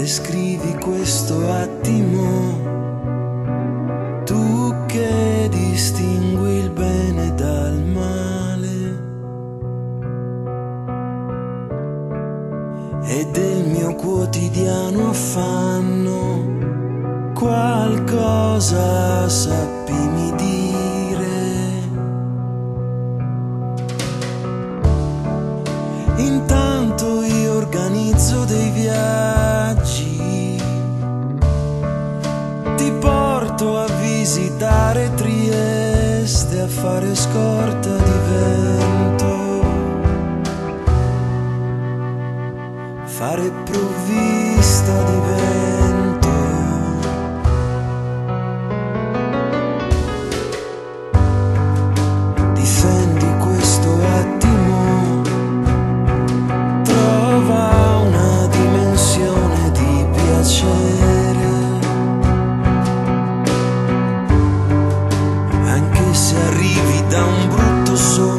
descrivi questo attimo, tu che distingui il bene dal male. E del mio quotidiano affanno qualcosa sappimi dire. Intanto io organizzo dei viaggi, ti porto a visitare Trieste, a fare scorta di vento, fare provvista di vento. so